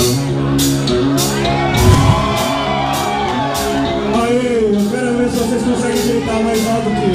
Aê, eu quero ver se vocês conseguem gritar mais alto que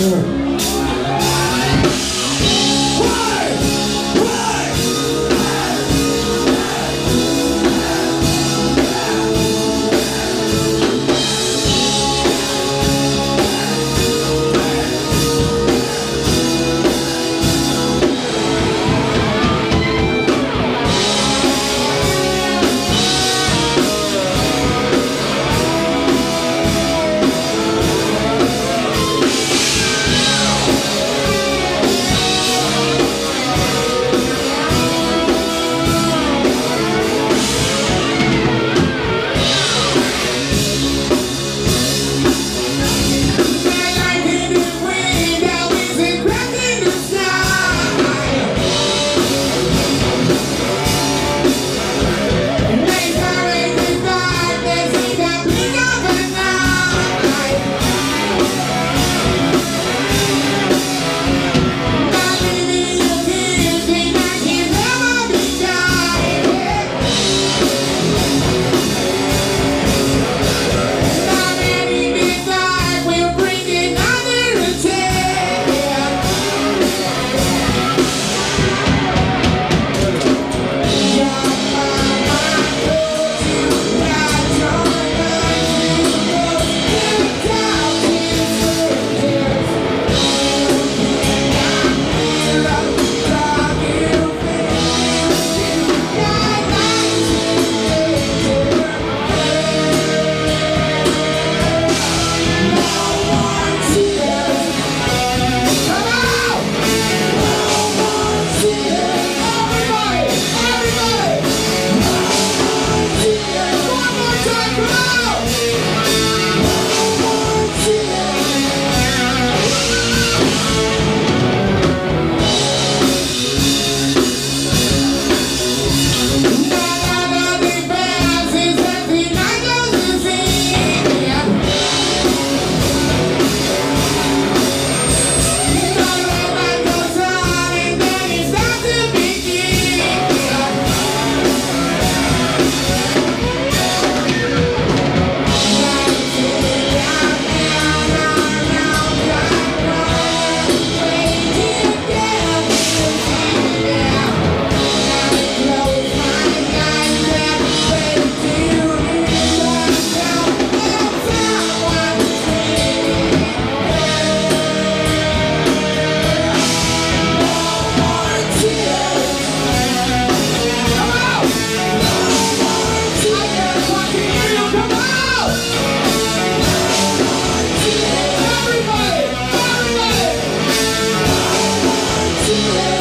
see you.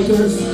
Fighters